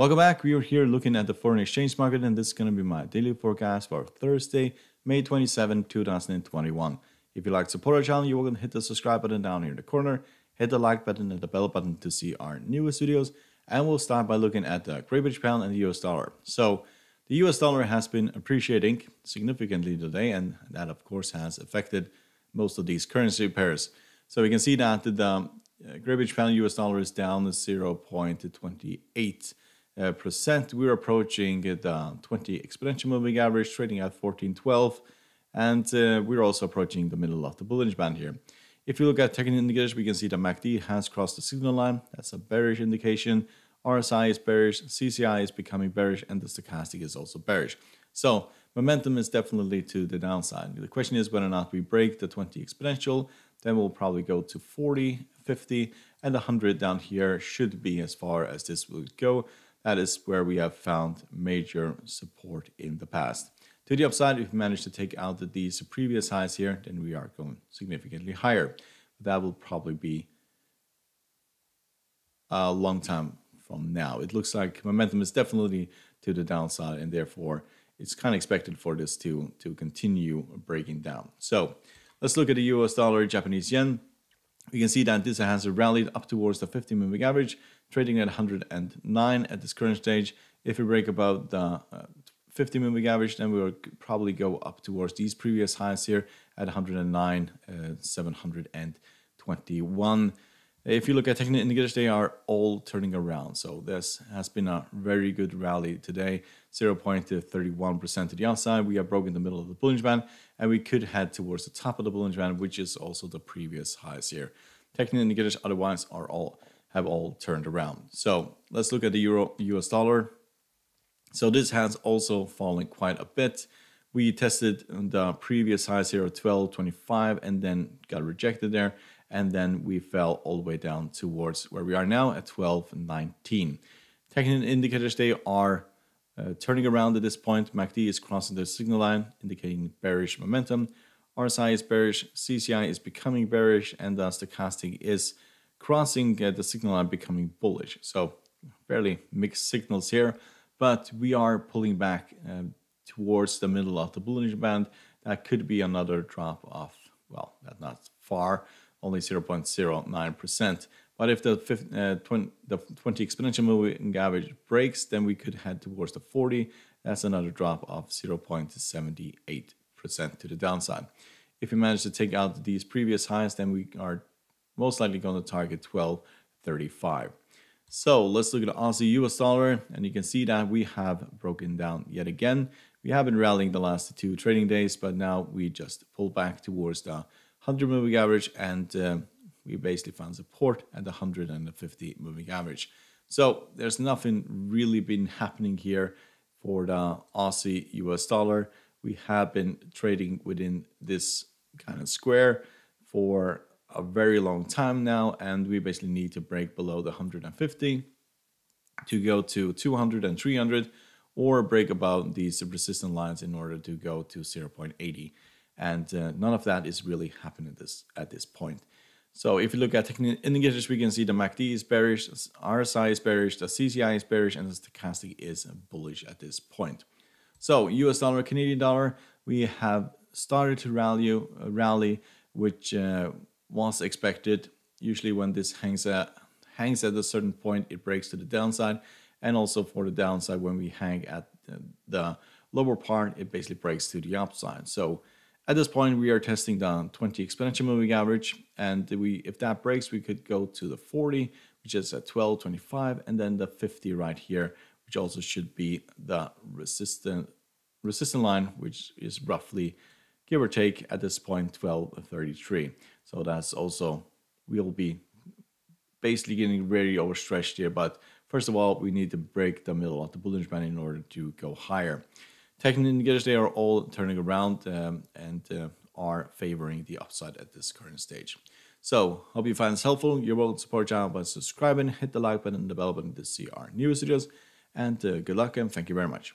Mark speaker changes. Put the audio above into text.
Speaker 1: Welcome back. We are here looking at the foreign exchange market, and this is going to be my daily forecast for Thursday, May 27, 2021. If you like to support our channel, you're welcome to hit the subscribe button down here in the corner, hit the like button and the bell button to see our newest videos, and we'll start by looking at the Great British Pound and the US dollar. So, the US dollar has been appreciating significantly today, and that, of course, has affected most of these currency pairs. So, we can see that the uh, Great British Pound US dollar is down 0.28 uh, percent. We're approaching the 20 exponential moving average, trading at 1412, and uh, we're also approaching the middle of the Bollinger Band here. If you look at technical indicators, we can see that MACD has crossed the signal line. That's a bearish indication. RSI is bearish, CCI is becoming bearish, and the stochastic is also bearish. So momentum is definitely to the downside. The question is whether or not we break the 20 exponential, then we'll probably go to 40, 50, and 100 down here should be as far as this will go. That is where we have found major support in the past. To the upside, if we manage to take out these previous highs here, then we are going significantly higher. But That will probably be a long time from now. It looks like momentum is definitely to the downside, and therefore it's kind of expected for this to, to continue breaking down. So let's look at the US dollar, Japanese yen. We can see that this has rallied up towards the 50 moving average trading at 109 at this current stage. If we break above the uh, 50 moving average, then we will probably go up towards these previous highs here at 109, uh, 721. If you look at technical indicators, they are all turning around. So this has been a very good rally today, 0.31% to the outside. We have broken the middle of the Bollinger Band, and we could head towards the top of the Bollinger Band, which is also the previous highs here. Technical indicators otherwise are all have all turned around. So let's look at the euro US dollar. So this has also fallen quite a bit. We tested the previous highs here of 12.25 and then got rejected there. And then we fell all the way down towards where we are now at 12.19. Technical indicators, they are uh, turning around at this point. MACD is crossing the signal line, indicating bearish momentum. RSI is bearish, CCI is becoming bearish, and the stochastic is crossing uh, the signal line becoming bullish. So fairly mixed signals here, but we are pulling back um, towards the middle of the Bollinger Band. That could be another drop off, well, not far, only 0.09%. But if the, uh, 20, the 20 exponential moving average breaks, then we could head towards the 40. That's another drop of 0.78% to the downside. If we manage to take out these previous highs, then we are most likely going to target 1235. So let's look at the Aussie US dollar, and you can see that we have broken down yet again. We have been rallying the last two trading days, but now we just pull back towards the 100 moving average, and uh, we basically found support at the 150 moving average. So there's nothing really been happening here for the Aussie US dollar. We have been trading within this kind of square for a very long time now, and we basically need to break below the 150 to go to 200 and 300 or break above these resistance lines in order to go to 0.80 and uh, none of that is really happening this at this point so if you look at technical indicators we can see the MACD is bearish RSI is bearish the CCI is bearish and the stochastic is bullish at this point so US dollar Canadian dollar we have started to rally uh, rally which uh, was expected. Usually when this hangs at, hangs at a certain point, it breaks to the downside. And also for the downside, when we hang at the lower part, it basically breaks to the upside. So at this point, we are testing the 20 exponential moving average. And we, if that breaks, we could go to the 40, which is at 12.25, and then the 50 right here, which also should be the resistant resistant line, which is roughly give or take at this point 12.33. So that's also, we'll be basically getting very overstretched here. But first of all, we need to break the middle of the Bollinger Band in order to go higher. Technical indicators, they are all turning around um, and uh, are favoring the upside at this current stage. So, hope you find this helpful. You're welcome to support the channel by subscribing, hit the like button and the bell button to see our newest videos. And uh, good luck and thank you very much.